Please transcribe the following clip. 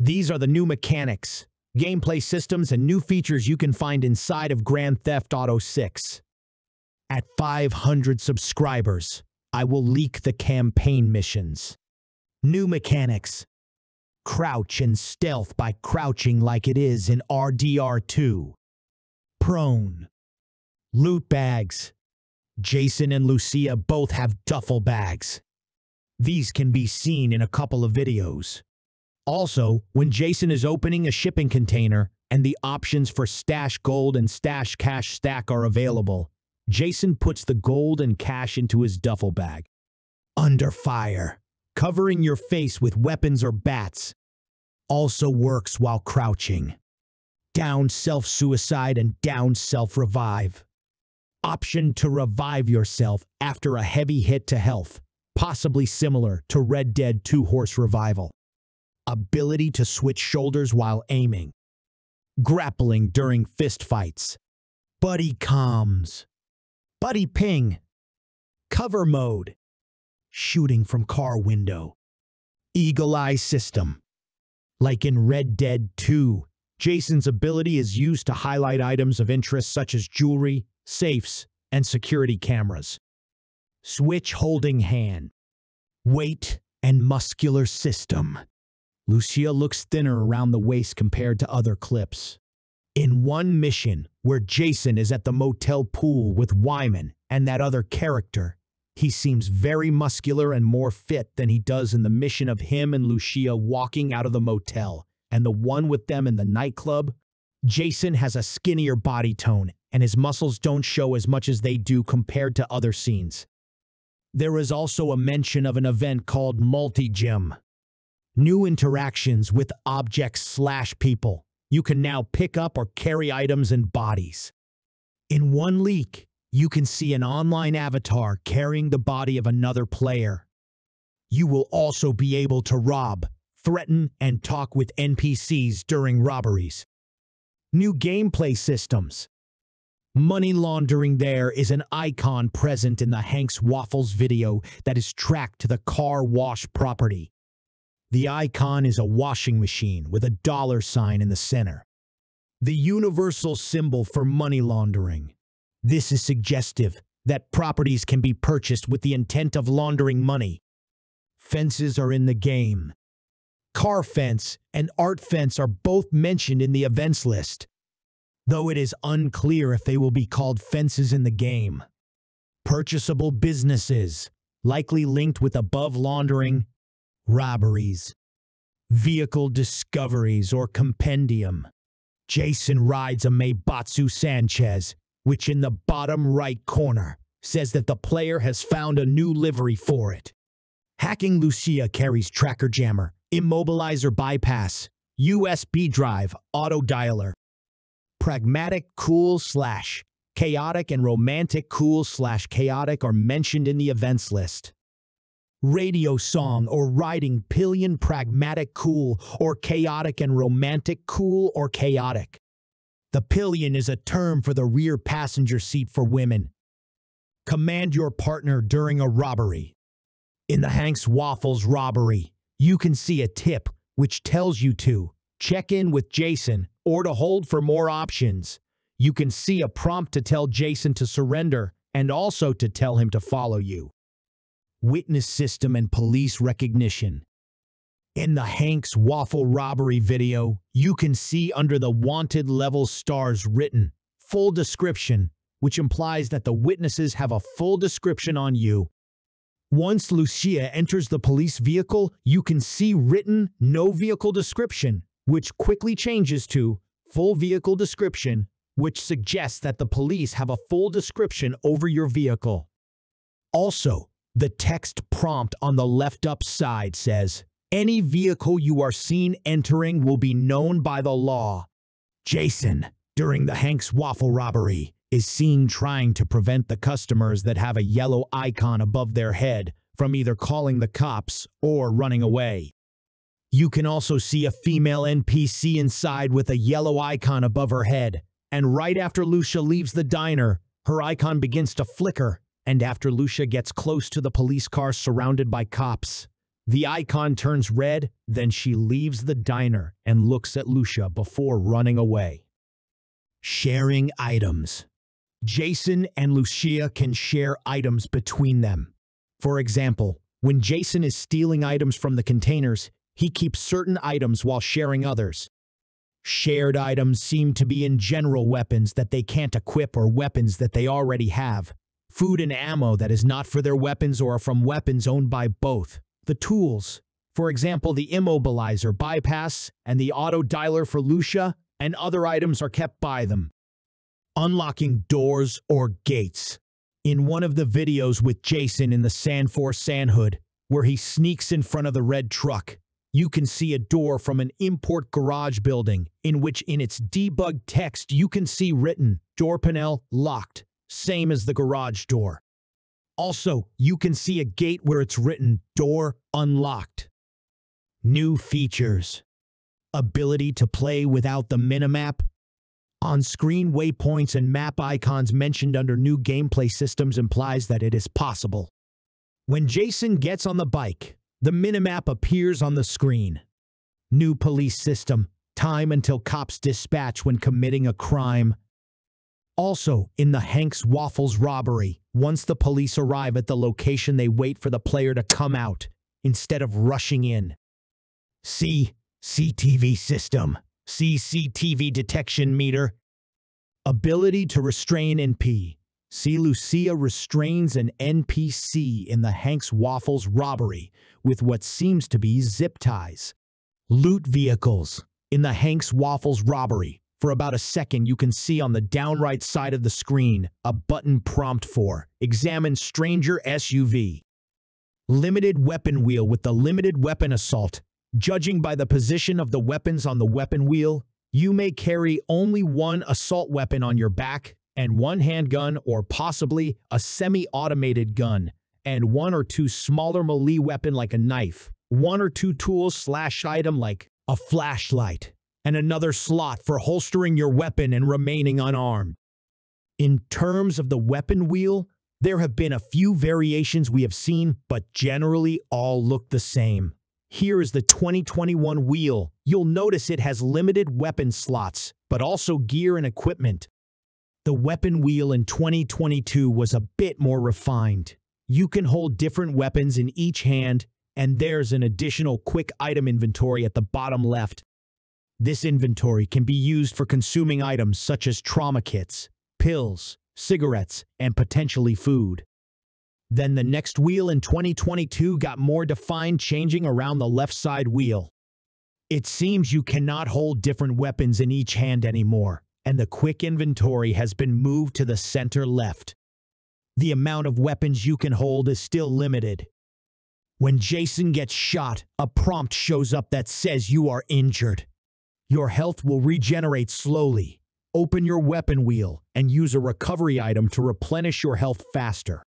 These are the new mechanics, gameplay systems, and new features you can find inside of Grand Theft Auto 6. At 500 subscribers, I will leak the campaign missions. New mechanics. Crouch and stealth by crouching like it is in RDR2. Prone. Loot bags. Jason and Lucia both have duffel bags. These can be seen in a couple of videos. Also, when Jason is opening a shipping container and the options for stash gold and stash cash stack are available, Jason puts the gold and cash into his duffel bag. Under fire, covering your face with weapons or bats, also works while crouching. Down self-suicide and down self-revive. Option to revive yourself after a heavy hit to health, possibly similar to Red Dead 2 Horse Revival. Ability to switch shoulders while aiming. Grappling during fistfights. Buddy comms. Buddy ping. Cover mode. Shooting from car window. Eagle eye system. Like in Red Dead 2, Jason's ability is used to highlight items of interest such as jewelry, safes, and security cameras. Switch holding hand. Weight and muscular system. Lucia looks thinner around the waist compared to other clips. In one mission, where Jason is at the motel pool with Wyman and that other character, he seems very muscular and more fit than he does in the mission of him and Lucia walking out of the motel and the one with them in the nightclub. Jason has a skinnier body tone and his muscles don't show as much as they do compared to other scenes. There is also a mention of an event called Multi-Gym. New interactions with objects slash people. You can now pick up or carry items and bodies. In one leak, you can see an online avatar carrying the body of another player. You will also be able to rob, threaten, and talk with NPCs during robberies. New gameplay systems. Money laundering there is an icon present in the Hank's Waffles video that is tracked to the car wash property. The icon is a washing machine with a dollar sign in the center. The universal symbol for money laundering. This is suggestive that properties can be purchased with the intent of laundering money. Fences are in the game. Car fence and art fence are both mentioned in the events list, though it is unclear if they will be called fences in the game. Purchasable businesses, likely linked with above laundering, robberies, vehicle discoveries, or compendium. Jason rides a Maibatsu Sanchez, which in the bottom right corner says that the player has found a new livery for it. Hacking Lucia carries Tracker Jammer, Immobilizer Bypass, USB drive, Auto Dialer. Pragmatic Cool slash Chaotic and Romantic Cool slash Chaotic are mentioned in the events list. Radio song or riding pillion pragmatic cool or chaotic and romantic cool or chaotic. The pillion is a term for the rear passenger seat for women. Command your partner during a robbery. In the Hank's Waffles robbery, you can see a tip which tells you to check in with Jason or to hold for more options. You can see a prompt to tell Jason to surrender and also to tell him to follow you. Witness system and police recognition. In the Hank's Waffle robbery video, you can see under the wanted level stars written full description, which implies that the witnesses have a full description on you. Once Lucia enters the police vehicle, you can see written no vehicle description, which quickly changes to full vehicle description, which suggests that the police have a full description over your vehicle. Also, the text prompt on the left up side says, any vehicle you are seen entering will be known by the law. Jason, during the Hank's Waffle robbery, is seen trying to prevent the customers that have a yellow icon above their head from either calling the cops or running away. You can also see a female NPC inside with a yellow icon above her head, and right after Lucia leaves the diner, her icon begins to flicker, and after Lucia gets close to the police car surrounded by cops, The icon turns red, then she leaves the diner and looks at Lucia before running away. Sharing items. Jason and Lucia can share items between them. For example, when Jason is stealing items from the containers, he keeps certain items while sharing others. Shared items seem to be in general weapons that they can't equip or weapons that they already have. Food and ammo that is not for their weapons or from weapons owned by both. The tools, for example the immobilizer bypass and the auto dialer for Lucia, and other items are kept by them. Unlocking doors or gates. In one of the videos with Jason in the Sanfor Sandhood, where he sneaks in front of the red truck, you can see a door from an import garage building in which in its debug text you can see written door panel locked, same as the garage door. Also, you can see a gate where it's written door unlocked. New features. Ability to play without the minimap. On-screen waypoints and map icons mentioned under new gameplay systems implies that it is possible. When Jason gets on the bike, the minimap appears on the screen. New police system, time until cops dispatch when committing a crime. Also, in the Hank's Waffles robbery, once the police arrive at the location they wait for the player to come out, instead of rushing in. C. CTV system. CCTV detection meter. Ability to restrain NP. See Lucia restrains an NPC in the Hank's Waffles robbery with what seems to be zip ties. Loot vehicles. In the Hank's Waffles robbery, for about a second you can see on the down right side of the screen a button prompt for Examine Stranger SUV. Limited weapon wheel with the limited weapon assault. Judging by the position of the weapons on the weapon wheel, you may carry only one assault weapon on your back and one handgun or possibly a semi-automated gun, and one or two smaller melee weapon like a knife, one or two tools slash item like a flashlight, and another slot for holstering your weapon and remaining unarmed. In terms of the weapon wheel, there have been a few variations we have seen, but generally all look the same. Here is the 2021 wheel. You'll notice it has limited weapon slots, but also gear and equipment. The weapon wheel in 2022 was a bit more refined. You can hold different weapons in each hand, and there's an additional quick item inventory at the bottom left. This inventory can be used for consuming items such as trauma kits, pills, cigarettes, and potentially food. Then the next wheel in 2022 got more defined changing around the left side wheel. It seems you cannot hold different weapons in each hand anymore and the quick inventory has been moved to the center left. The amount of weapons you can hold is still limited. When Jason gets shot, a prompt shows up that says you are injured. Your health will regenerate slowly. Open your weapon wheel and use a recovery item to replenish your health faster.